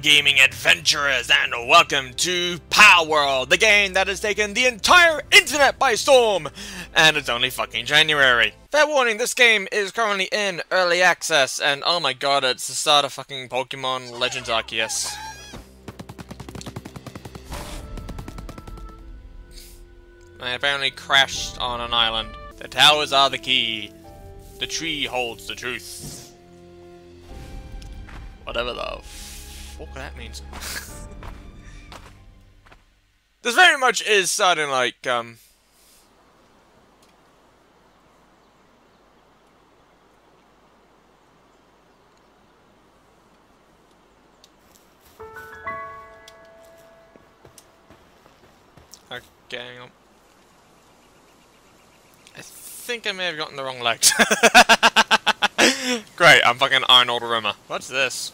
Gaming adventurers, and welcome to Palworld, the game that has taken the entire internet by storm, and it's only fucking January. Fair warning, this game is currently in early access, and oh my god, it's the start of fucking Pokemon Legends Arceus. I apparently crashed on an island. The towers are the key. The tree holds the truth. Whatever the fuck that means. this very much is sounding like, um... Okay, I think I may have gotten the wrong legs. Great, I'm fucking Arnold Rimmer. What's this?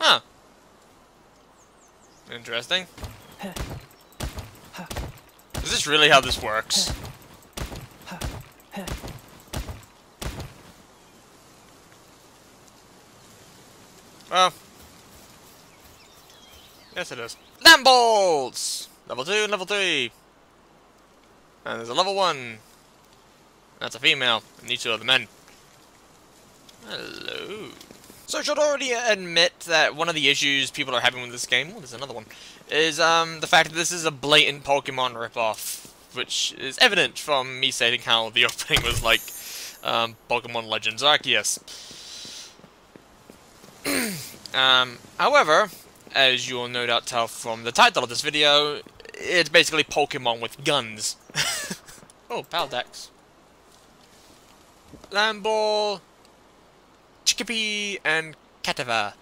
Huh. Interesting. Is this really how this works? Well. Yes it is. Lamballs! Level 2 and level 3. And there's a level 1. That's a female, and these two are the men. Hello. So I should already admit that one of the issues people are having with this game, well, there's another one, is um, the fact that this is a blatant Pokemon ripoff, which is evident from me stating how the opening was like um, Pokemon Legends Arceus. um, however, as you'll no doubt tell from the title of this video, it's basically Pokemon with guns. oh, Paldeck. Lamball, Chikipi, and Cattiva.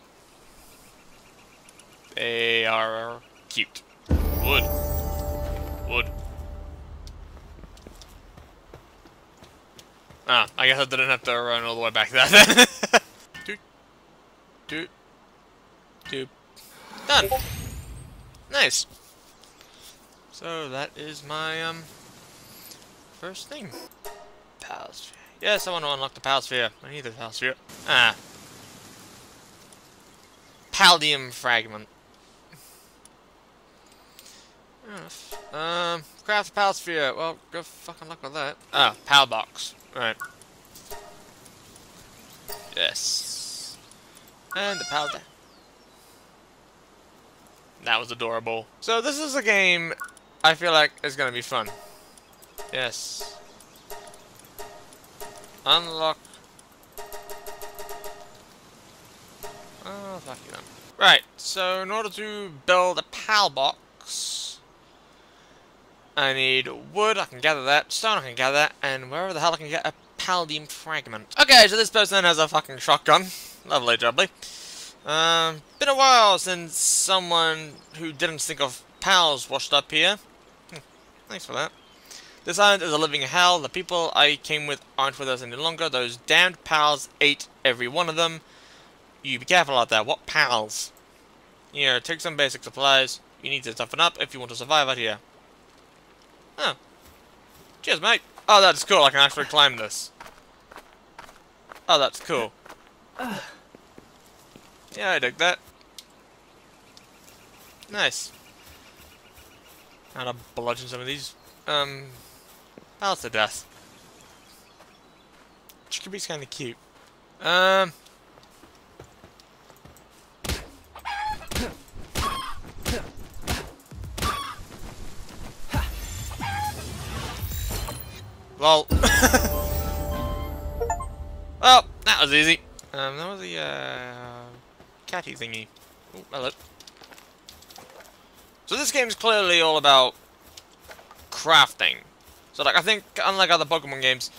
They are cute. Wood. Wood. Ah, I guess I didn't have to run all the way back there then. doot. Doot. Doot. Done. Nice. So that is my, um, first thing. Pal Sphere. Yes, I want to unlock the Pal Sphere. I need the Pal Sphere. Ah. Paldium Fragment. Um, craft the Pal Sphere. Well, go fucking luck with that. Ah, Pal Box. Right. Yes. And the Pal... That was adorable. So this is a game I feel like is going to be fun. Yes. Unlock. Oh, fuck you then. Right, so in order to build a PAL box, I need wood, I can gather that, stone, I can gather that, and wherever the hell I can get a paldium fragment. Okay, so this person has a fucking shotgun. Lovely, jubbly. Um, been a while since someone who didn't think of pals washed up here. Hm, thanks for that. This island is a living hell. The people I came with aren't with us any longer. Those damned pals ate every one of them. You be careful out there. What pals? Here, take some basic supplies. You need to toughen up if you want to survive out here. Oh. Cheers, mate. Oh, that's cool. I can actually climb this. Oh, that's cool. Yeah, I dig that. Nice. How to bludgeon some of these, um, pals to death. Chikipi's kind of cute. Um. Well. well, that was easy. Um, that was the, uh catty thingy. Oh, hello. So this game's clearly all about crafting. So like I think unlike other Pokemon games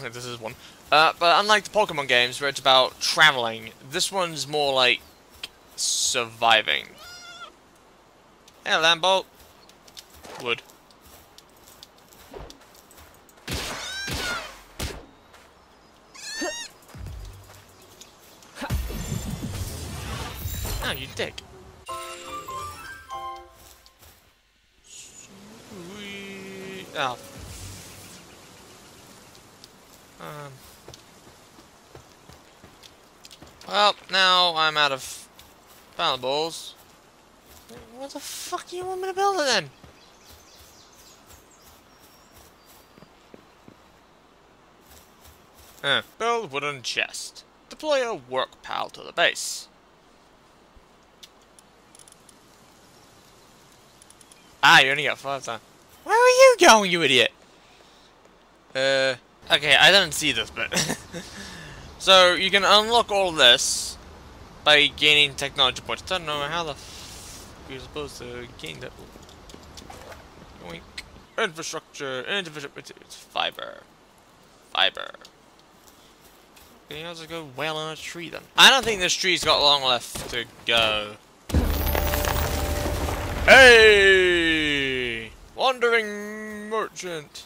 this is one. Uh, but unlike the Pokemon games where it's about traveling, this one's more like surviving. Hey Lambo. Wood. No, you dick. Oh. Um. Well, now I'm out of balls. What the fuck do you want me to build it then? Uh, build wooden chest. Deploy a work pal to the base. Ah, you only got five time. Where are you going, you idiot? Uh, okay, I didn't see this but so, you can unlock all this by gaining technology points. I don't know how the f you're supposed to gain that. Yoink. Infrastructure, individual materials, fiber. Fiber. Okay, I'll just go wail on a tree then. I don't think this tree's got long left to go. Hey! Wandering merchant.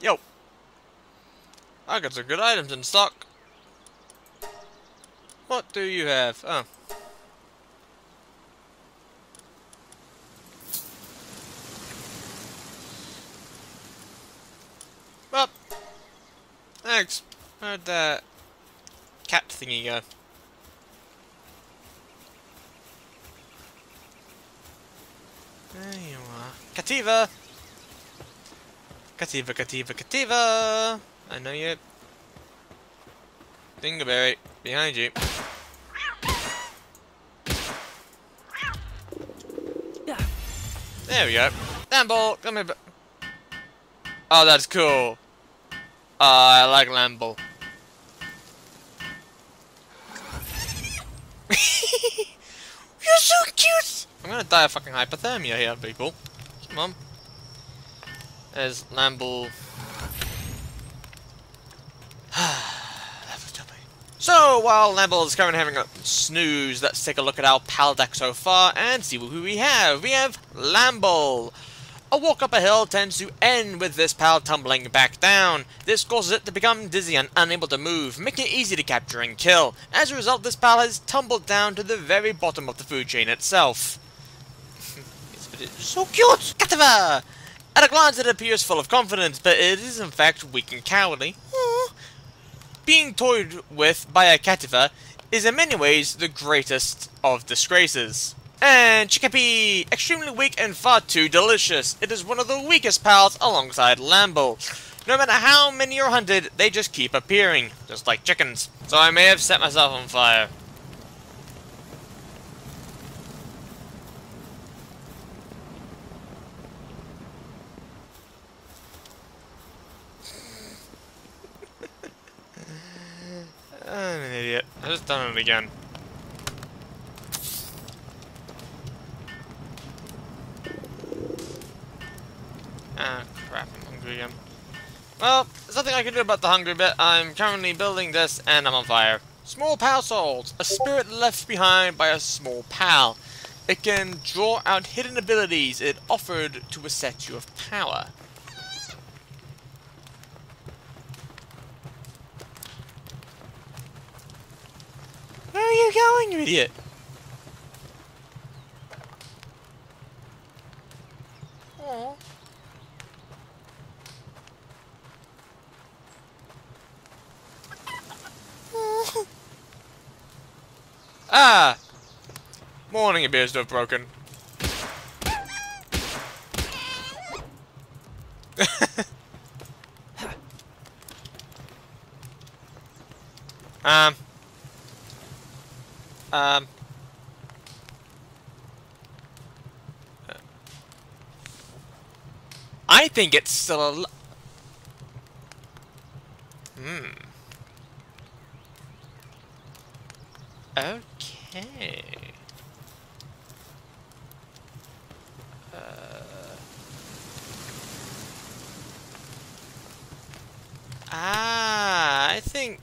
Yo. I got some good items in stock. What do you have? Oh. Well, thanks. Where'd that cat thingy go? There you are. Cattiva! Cattiva, Cattiva, Cattiva! I know you. Dingleberry, behind you. There we go. Lamball, come here. Oh, that's cool. Uh, I like Lamball. You're so cute! I'm gonna die of fucking hypothermia here, people. Come on. There's Lamball. so, while Lamball is currently having a snooze, let's take a look at our Paldeck so far and see who we have. We have Lamball. A walk up a hill tends to end with this pal tumbling back down. This causes it to become dizzy and unable to move, making it easy to capture and kill. As a result, this pal has tumbled down to the very bottom of the food chain itself. so cute! Cattiva! At a glance it appears full of confidence, but it is in fact weak and cowardly. Aww. Being toyed with by a Cattiva is in many ways the greatest of disgraces. And Chikipi, extremely weak and far too delicious. It is one of the weakest pals alongside Lambo. No matter how many are hunted, they just keep appearing, just like chickens. So I may have set myself on fire. I'm an idiot. I just done it again. Ah, crap, I'm hungry again. Well, there's nothing I can do about the hungry bit. I'm currently building this, and I'm on fire. Small pal souls. A spirit left behind by a small pal. It can draw out hidden abilities it offered to a statue of power. Where are you going, you idiot? Ah! Morning appears to have broken. um. Um. I think it's still a. Hmm. Okay. Uh. Ah, I think.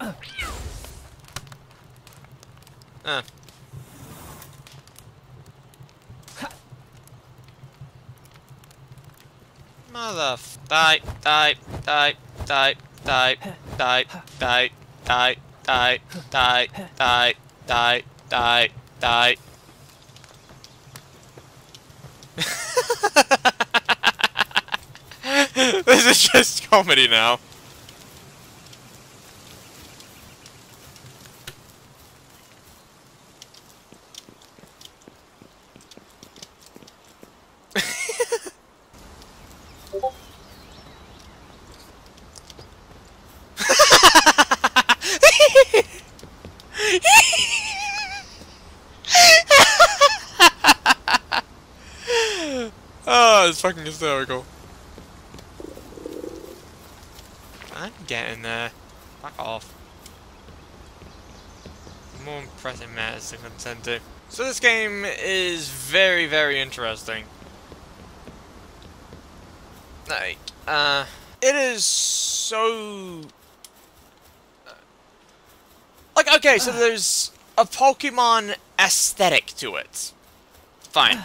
Uh. Mother die, die, die, die, die, die, die, die, die, die, die, die, die, die. this is just comedy now. oh, it's fucking hysterical. I'm getting there. Fuck off. More pressing matters to contend to. So this game is very, very interesting. Like, uh, it is so... Like, okay, so there's a Pokemon aesthetic to it. Fine.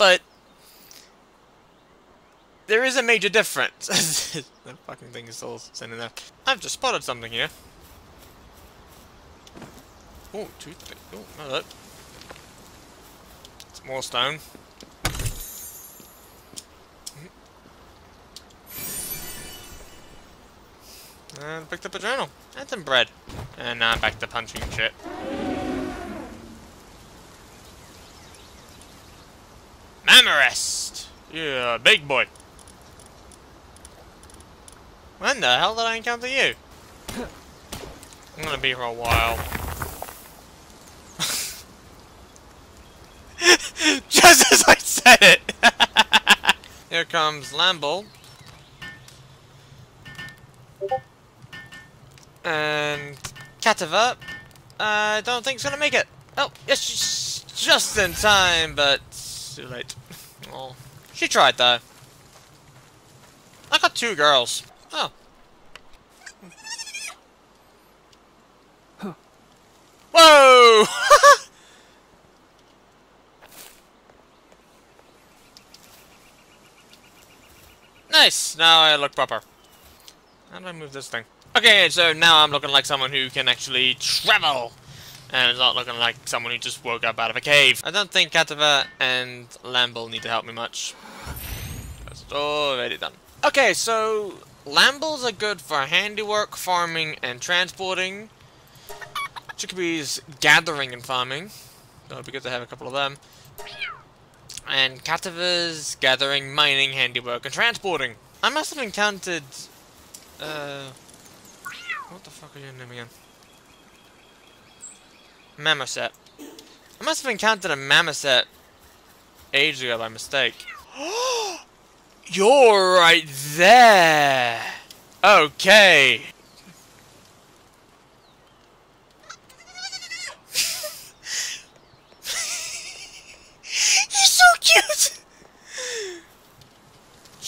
But there is a major difference. that fucking thing is still sitting there. I've just spotted something here. Oh, toothpick. Oh, look. It's more stone. Mm-hmm. And picked up a journal. And some bread. And now I'm back to punching shit. Mammorest! Yeah, big boy. When the hell did I encounter you? I'm gonna be here a while. Just as I said it! here comes Lamball. And Cattiva, I don't think it's gonna make it. Oh, yes, just in time, but too late. Oh, she tried though. I got two girls. Oh. Whoa! nice! Now I look proper. How do I move this thing? Okay, so now I'm looking like someone who can actually travel. And it's not looking like someone who just woke up out of a cave. I don't think Cattiva and Lamball need to help me much. That's already done. Okay, so Lamballs are good for handiwork, farming, and transporting. Chickabee's gathering and farming. Would be good to have a couple of them. And Cattiva's gathering, mining, handiwork, and transporting. I must have encountered... Uh... What the fuck are your name again? Marmoset. I must have encountered a Marmoset ages ago by mistake. You're right there! Okay. You're so cute!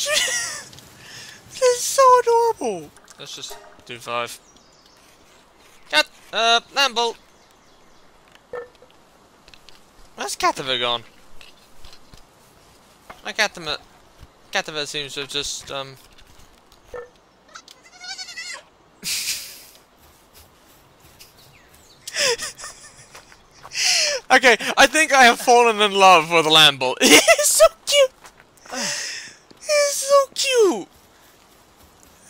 this is so adorable! Let's just do five. Cat, uh, Lamball. Where's Cattiva gone? My Cattiva, Cattiva seems to have just, um... okay, I think I have fallen in love with Lamball. He's so cute! He's so cute!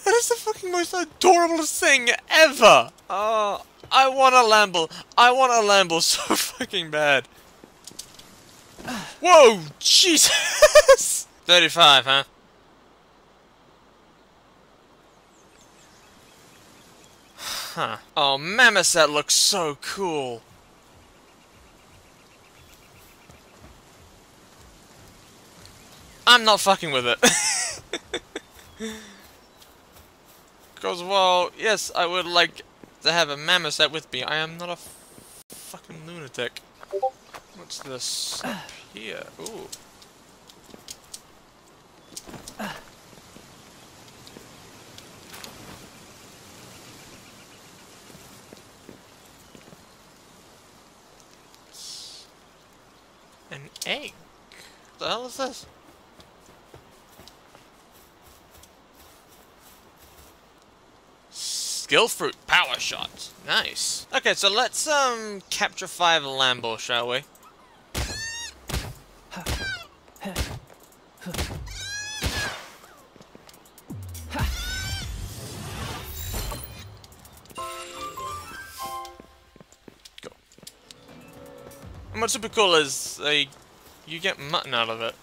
That is the fucking most adorable thing ever! Oh, I want a Lamball. I want a Lamball so fucking bad. Whoa! Jesus! 35, huh? Huh. Oh, Mammoth, that looks so cool. I'm not fucking with it. Because, well, yes, I would like to have a Marmoset with me. I am not a fucking lunatic. What's this up here? Ooh. An egg? What the hell is this? Skill fruit power shot. Nice. Okay, so let's um capture five Lambo, shall we? Super cool is they, you get mutton out of it.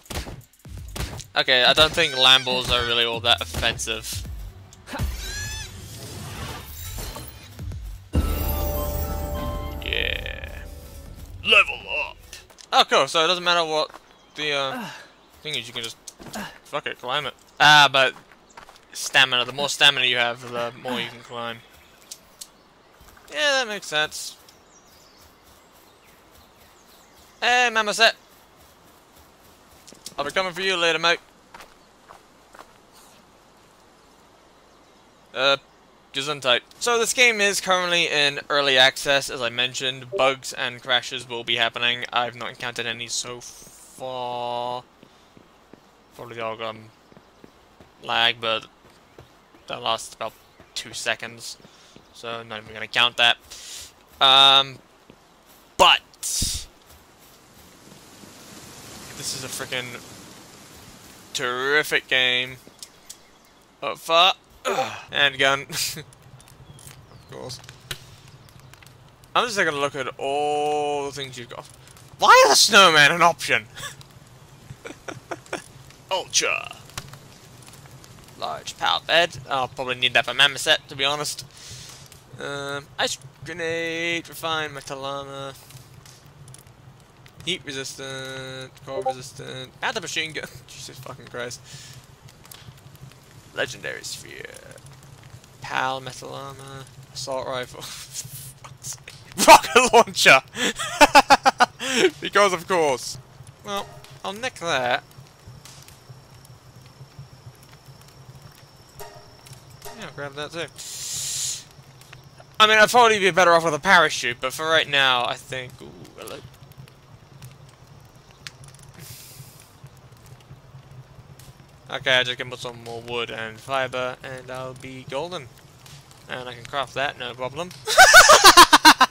Okay, I don't think Lamballs are really all that offensive. Yeah. Level up! Oh, cool, so it doesn't matter what the uh, thing is, you can just, fuck it, climb it. Ah, but stamina, the more stamina you have, the more you can climb. Yeah, that makes sense. Hey, Mamaset! I'll be coming for you later, mate. Uh, Gesundheit. So this game is currently in early access, as I mentioned. Bugs and crashes will be happening. I've not encountered any so far. Probably all um, lag, but that lasts about two seconds. So not even gonna count that. Um, but this is a freaking terrific game. Oh fuck. and gun. of course. I'm just taking a look at all the things you've got. Why is the snowman an option? Ultra. Large power bed. I'll probably need that for Mammoth set, to be honest. Um, ice grenade, refined metal armor. Heat resistant, cold resistant, and the machine gun. Jesus fucking Christ. Legendary Sphere. PAL Metal Armor. Assault Rifle. Rocket Launcher! because of course. Well, I'll nick that. Yeah, I'll grab that too. I mean, I'd probably be better off with a parachute, but for right now, I think... Ooh. Okay, I just can put some more wood and fiber, and I'll be golden. And I can craft that, no problem.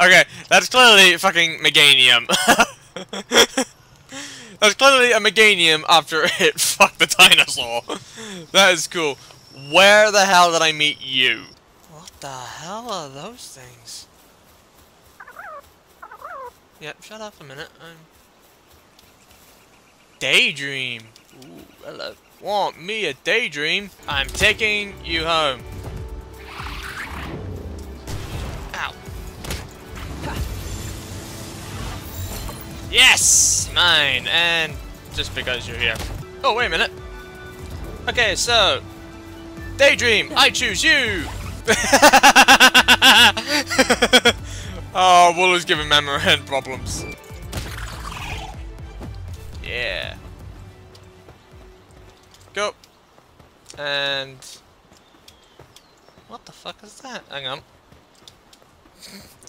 okay, that's clearly fucking Meganium. that's clearly a Meganium after it fucked the dinosaur. that is cool. Where the hell did I meet you? What the hell are those things? Yep, shut up a minute. I'm... Daedream. Ooh, hello. Want me a Daedream? I'm taking you home. Ow. Yes! Mine! And just because you're here. Oh, wait a minute. Okay, so... Daedream, I choose you! oh, Wool is giving Mamoran problems. Yeah. And... What the fuck is that? Hang on.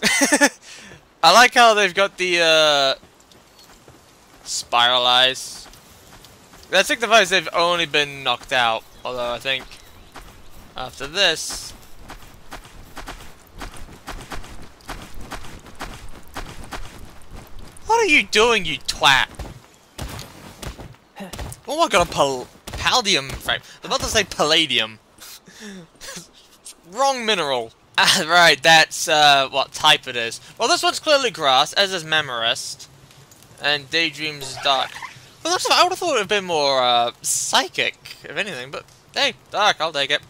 I like how they've got the, uh... Spiral eyes. I the signifies they've only been knocked out. Although I think... After this... What are you doing, you twat? Oh my god, a pal palladium frame. I was about to say palladium. Wrong mineral. Ah, right, that's uh, what type it is. Well, this one's clearly grass, as is Memorist. And Daedream's dark. Well, that's, I would have thought it would have been more uh, psychic, if anything, but hey, dark, I'll take it.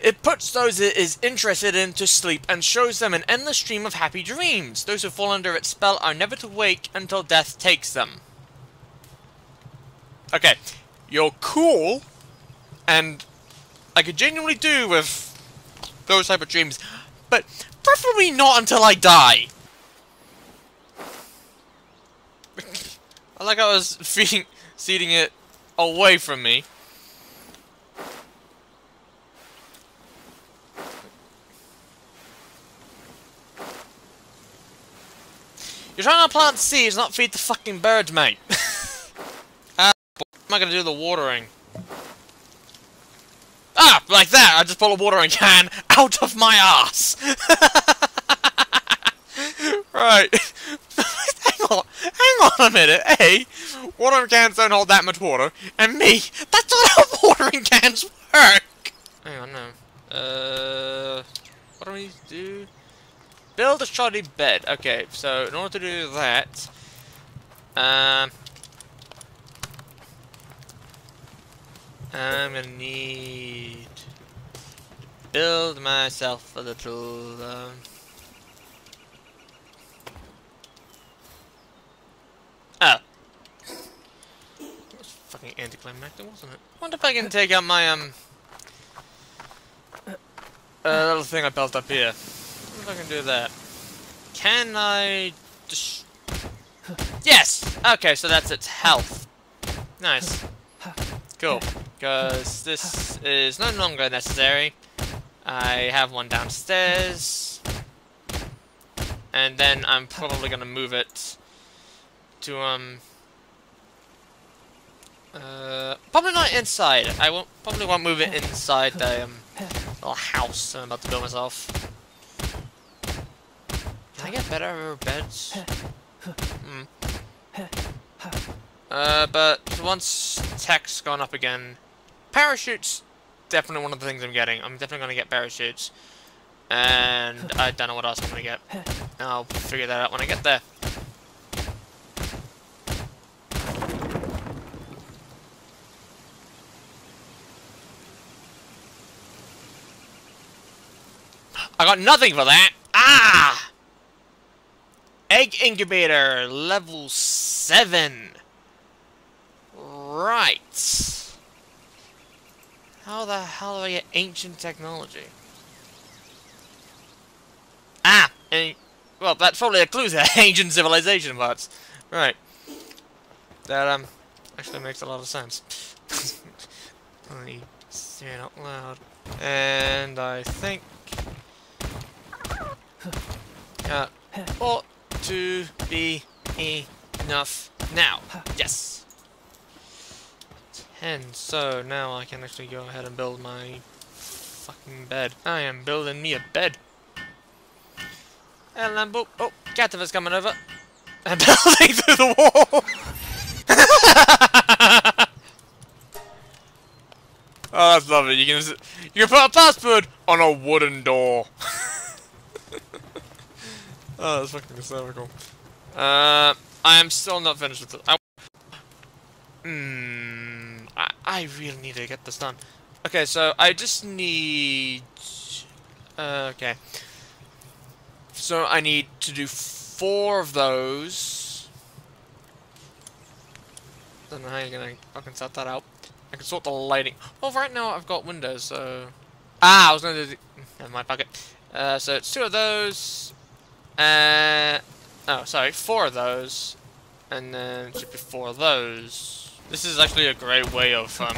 It puts those it is interested in to sleep and shows them an endless stream of happy dreams. Those who fall under its spell are never to wake until death takes them. Okay, you're cool, and I could genuinely do with those type of dreams, but preferably not until I die. I like I was feeding, seeding it away from me. You're trying to plant seeds, not feed the fucking birds, mate. am I gonna do the watering? Ah, like that! I just pull a watering can out of my ass! right. hang on, hang on a minute. A, watering cans don't hold that much water, and me, that's not how watering cans work! Hang on, no. Uh, what do we do? Build a shoddy bed. Okay, so in order to do that, um, I'm gonna need build myself a little. Um, oh, was fucking anticlimactic, wasn't it? wonder if I can take out my um uh, little thing I built up here. I can do that. Can I just? Yes. Okay, so that's its health. Nice. Cool. Because this is no longer necessary. I have one downstairs. And then I'm probably gonna move it to, um... Uh, probably not inside. I won't, probably won't move it inside the, um, little house I'm about to build myself. Can I get better beds? Hmm. Uh, but once tech's gone up again, parachutes definitely one of the things I'm getting. I'm definitely gonna get parachutes, and I don't know what else I'm gonna get. I'll figure that out when I get there. I got nothing for that. Ah! Egg incubator level seven. Right. How the hell do I get ancient technology? Ah! And, well, that's probably a clue to ancient civilization but... Right. That, um, actually makes a lot of sense. Only say it out loud. And I think... Uh, ought to be enough now. Yes. 10. So now I can actually go ahead and build my fucking bed. I am building me a bed. And then, oh, Cattiva's coming over. I'm building through the wall! oh, that's lovely. You can you can put a password on a wooden door. oh, that's fucking hysterical. Uh, I am still not finished with it. Hmm. I, I really need to get this done. Okay, so I just need... Uh, okay. So I need to do four of those. Don't know how you're gonna can sort that out. I can sort the lighting. Well, right now I've got windows, so... Ah, I was gonna do... In my pocket. Uh, so it's two of those. Uh... Oh, sorry, four of those. And then should be four of those. This is actually a great way of um,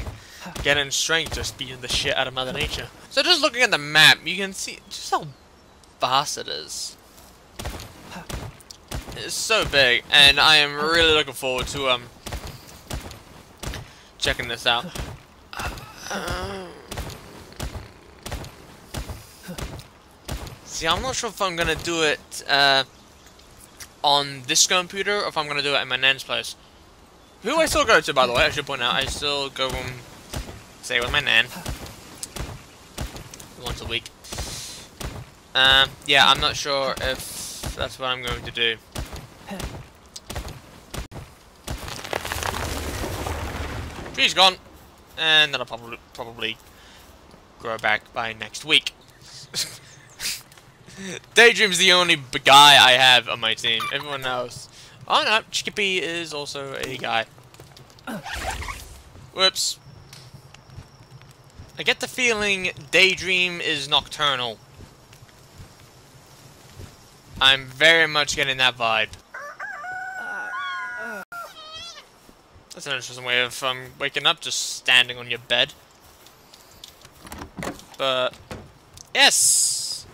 getting strength, just beating the shit out of Mother Nature. So just looking at the map, you can see just how vast it is. It's so big, and I am really looking forward to um checking this out. see, I'm not sure if I'm gonna do it uh, on this computer or if I'm gonna do it at my nan's place. Who I still go to, by the way, I should point out. I still go and stay with my nan. Once a week. Um, yeah, I'm not sure if that's what I'm going to do. She's gone. And then I'll probably, probably grow back by next week. Daedream's the only guy I have on my team. Everyone else Oh no, Chickpea is also a guy. Whoops. I get the feeling Daedream is nocturnal. I'm very much getting that vibe. That's an interesting way of um, waking up, just standing on your bed. But, yes!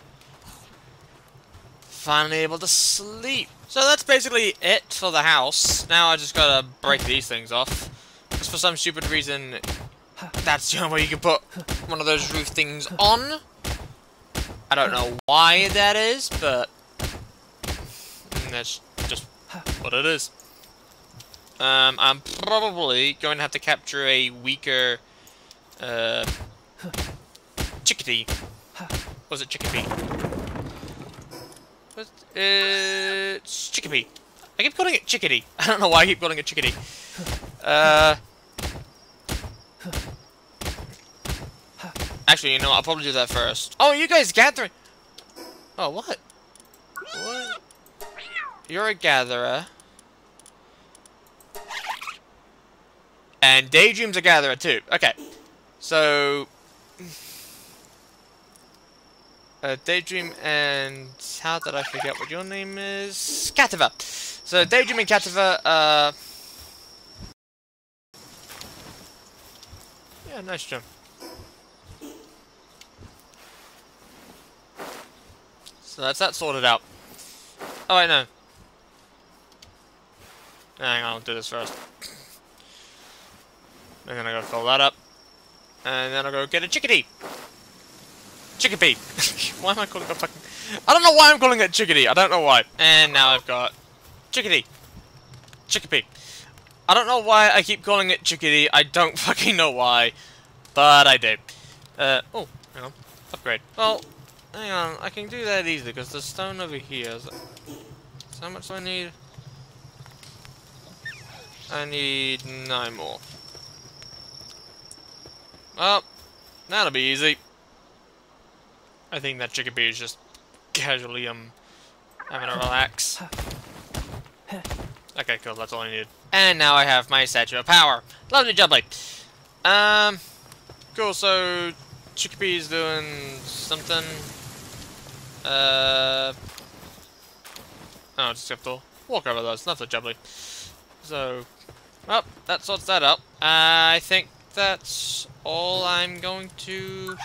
Finally able to sleep. So that's basically it for the house. Now I just gotta break these things off. Because for some stupid reason, that's the only way you can put one of those roof things on. I don't know why that is, but that's just what it is. Um, I'm probably going to have to capture a weaker uh, chickadee. Was it chickadee? What? It's Chickpea. I keep calling it Chickadee. I don't know why I keep calling it Chickadee. Uh. Actually, you know, I'll probably do that first. Oh, you guys gathering? Oh, what? What? You're a gatherer. And Daedream's a gatherer too. Okay. So... Uh, Daedream and... How did I forget what your name is? Cattiva. So Daedream and Cattiva, uh... Yeah, nice jump. So that's that sorted out. Oh, wait, no. Hang on, I'll do this first. And then I gotta fill that up. And then I'll go get a chickadee. Chickadee. Why am I calling it a fucking... I don't know why I'm calling it chickadee. I don't know why. And now I've got chickadee. Chickadee. I don't know why I keep calling it chickadee. I don't fucking know why. But I do. Uh, oh, hang on. Upgrade. Well, hang on. I can do that easily because the stone over here is... So how much do I need? I need nine more. Well, that'll be easy. I think that Chickpea is just casually, um, having a relax. Okay, cool, that's all I needed. And now I have my Statue of Power. Lovely jubbly. Um, cool, so Chickpea's doing something. Uh, oh, just have to walk over those, lovely jubbly. So, well, that sorts that out. Uh, I think that's all I'm going to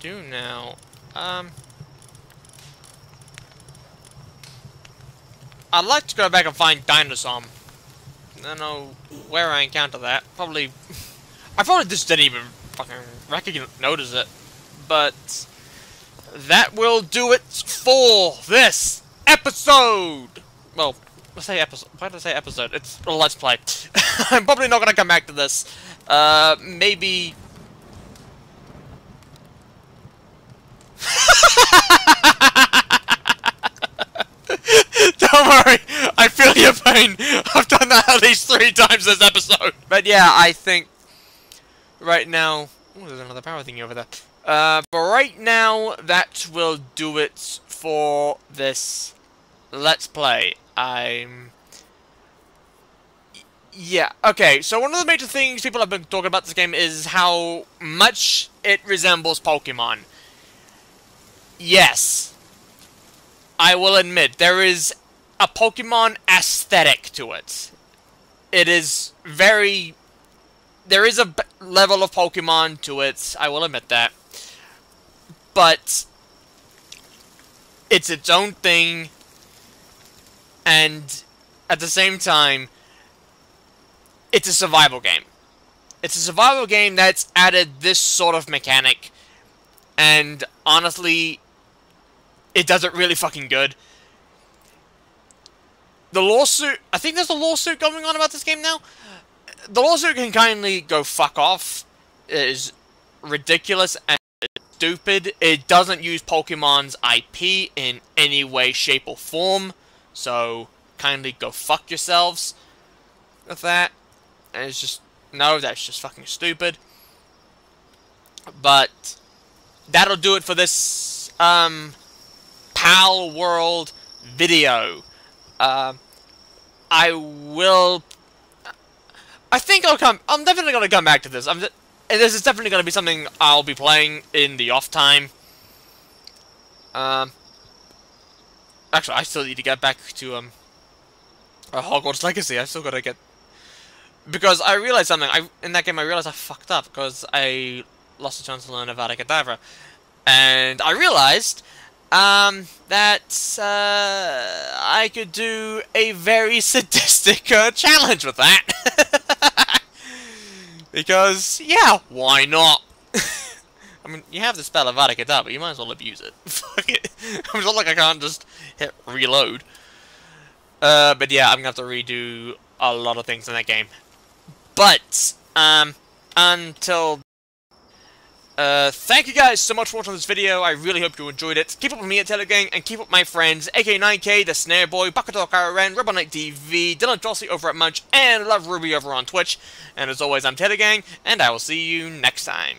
do now. Um, I'd like to go back and find Dinosaur. I don't know where I encounter that. Probably, I probably just didn't even fucking recognize notice it. But that will do it for this episode. Well, let's say episode. Why did I say episode? It's a let's play. I'm probably not gonna come back to this. Uh, maybe... Don't worry, I feel your pain. I've done that at least three times this episode. But yeah, I think right now... There's another power thingy over there. Uh, but right now, that will do it for this Let's Play. I'm yeah, okay, so one of the major things people have been talking about this game is how much it resembles Pokemon. Yes. I will admit, there is a Pokemon aesthetic to it. It is very... There is a level of Pokemon to it, I will admit that. But... It's its own thing. And at the same time it's a survival game. It's a survival game that's added this sort of mechanic, and honestly, it does it really fucking good. The lawsuit, I think there's a lawsuit going on about this game now. The lawsuit can kindly go fuck off. It is ridiculous and stupid. It doesn't use Pokemon's IP in any way, shape, or form. So, kindly go fuck yourselves with that. And it's just, no, that's just fucking stupid. But, that'll do it for this, um, Palworld video. Uh, I will... I think I'll come... I'm definitely going to come back to this. I'm, this is definitely going to be something I'll be playing in the off time. Um, actually, I still need to get back to um, Hogwarts Legacy. I still got to get because I realized something. I in that game I realized I fucked up because I lost the chance to learn Avada Kedavra, and I realized um, that uh, I could do a very sadistic uh, challenge with that. because yeah, why not? I mean, you have the spell Avada Kedavra, you might as well abuse it. Fuck it. I'm not like I can't just hit reload. Uh, but yeah, I'm gonna have to redo a lot of things in that game. But, um, until Uh, thank you guys so much for watching this video. I really hope you enjoyed it. Keep up with me at Taylorgang and keep up my friends AK9K, The Snare Boy, Bakutalk RN, Robo Knight TV, Dylan Jossie over at Munch, and Love Ruby over on Twitch. And as always, I'm Taylorgang, and I will see you next time.